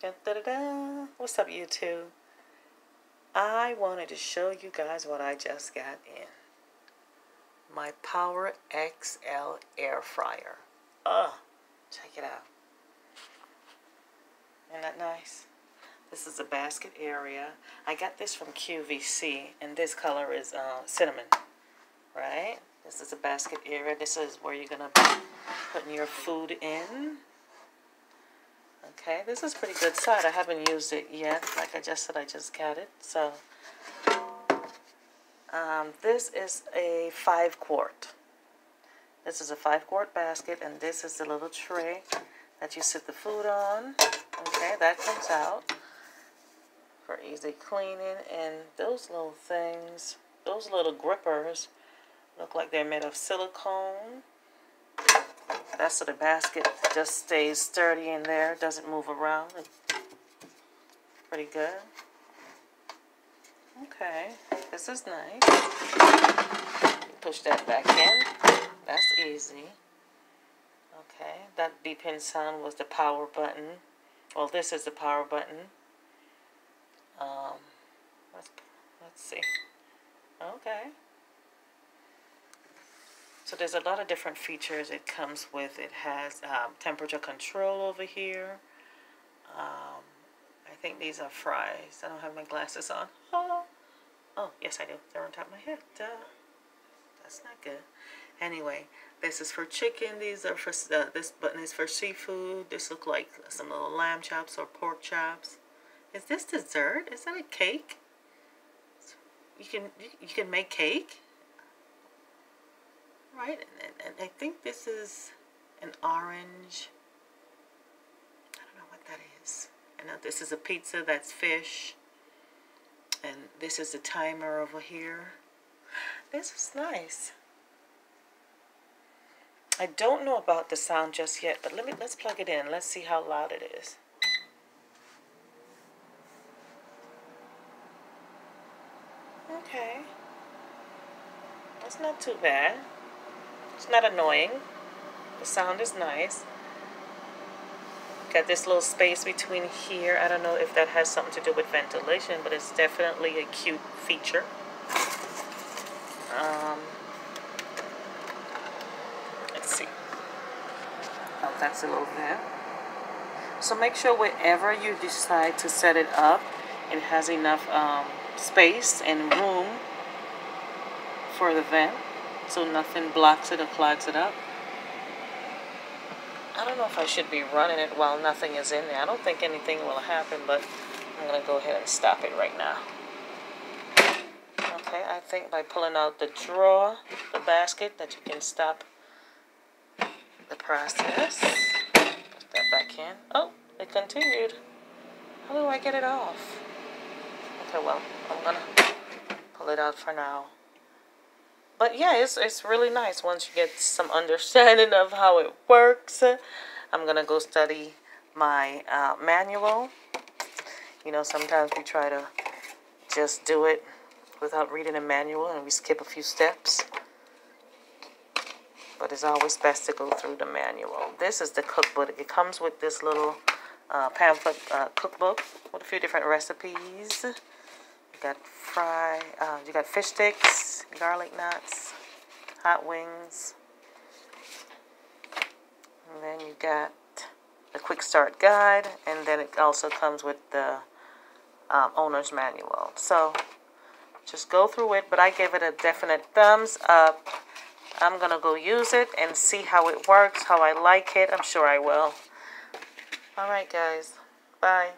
Da, da, da. What's up, YouTube? I wanted to show you guys what I just got in. My Power XL air fryer. Oh, check it out. Isn't that nice? This is a basket area. I got this from QVC, and this color is uh, cinnamon, right? This is a basket area. This is where you're going to be putting your food in. Okay, this is pretty good side. I haven't used it yet. Like I just said, I just got it. So, um, this is a five quart. This is a five quart basket, and this is the little tray that you sit the food on. Okay, that comes out for easy cleaning. And those little things, those little grippers, look like they're made of silicone. That's so the basket just stays sturdy in there, doesn't move around. Pretty good. Okay, this is nice. Push that back in. That's easy. Okay, that beeping sound was the power button. Well, this is the power button. Um, let's, let's see. Okay. So there's a lot of different features it comes with. It has um, temperature control over here. Um, I think these are fries. I don't have my glasses on. Oh, oh yes I do. They're on top of my head. Duh. That's not good. Anyway, this is for chicken. These are for, uh, this button is for seafood. This look like some little lamb chops or pork chops. Is this dessert? Is that a cake? You can, you can make cake? Right? And, and I think this is an orange. I don't know what that is. I know this is a pizza that's fish. And this is the timer over here. This is nice. I don't know about the sound just yet, but let me let's plug it in. Let's see how loud it is. Okay. That's not too bad. It's not annoying. The sound is nice. Got this little space between here. I don't know if that has something to do with ventilation, but it's definitely a cute feature. Um, let's see. Oh, that's a little bit. So make sure wherever you decide to set it up, it has enough um, space and room for the vent so nothing blocks it or clogs it up. I don't know if I should be running it while nothing is in there. I don't think anything will happen, but I'm going to go ahead and stop it right now. Okay, I think by pulling out the drawer, the basket, that you can stop the process. Put that back in. Oh, it continued. How do I get it off? Okay, well, I'm going to pull it out for now but yeah, it's, it's really nice once you get some understanding of how it works. I'm going to go study my uh, manual. You know, sometimes we try to just do it without reading a manual and we skip a few steps. But it's always best to go through the manual. This is the cookbook. It comes with this little uh, pamphlet uh, cookbook with a few different recipes. You got fry, uh, you got fish sticks, garlic knots, hot wings. And then you got the quick start guide, and then it also comes with the um, owner's manual. So just go through it, but I give it a definite thumbs up. I'm going to go use it and see how it works, how I like it. I'm sure I will. All right, guys. Bye.